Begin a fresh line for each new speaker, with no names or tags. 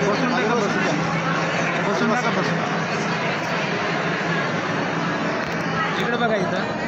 बसून
बसून बसून इकडे बघा इथं